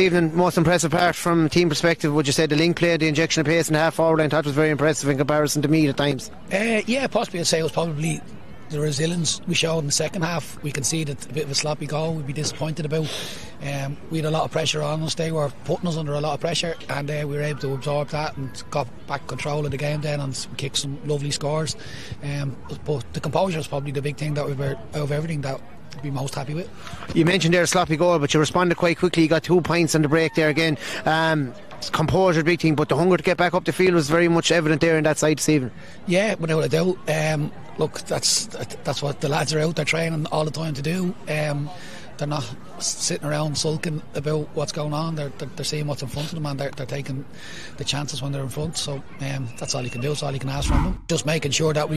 Evening, most impressive part from team perspective, would you say the link play, the injection of pace in the half forward line, that was very impressive in comparison to me at times? Uh, yeah, possibly I'd say it was probably the resilience we showed in the second half. We conceded a bit of a sloppy goal. We'd be disappointed about. Um, we had a lot of pressure on us. They were putting us under a lot of pressure, and uh, we were able to absorb that and got back control of the game then and kicked some lovely scores. Um, but the composure is probably the big thing that we were of everything that be most happy with. You mentioned there a sloppy goal, but you responded quite quickly. You got two points on the break there again. Um, composure, big thing, but the hunger to get back up the field was very much evident there in that side this evening. Yeah, without a doubt. Um, look, that's that's what the lads are out there training all the time to do. Um, they're not sitting around sulking about what's going on. They're, they're, they're seeing what's in front of them and they're, they're taking the chances when they're in front. So um, that's all you can do. It's all you can ask from them. Just making sure that we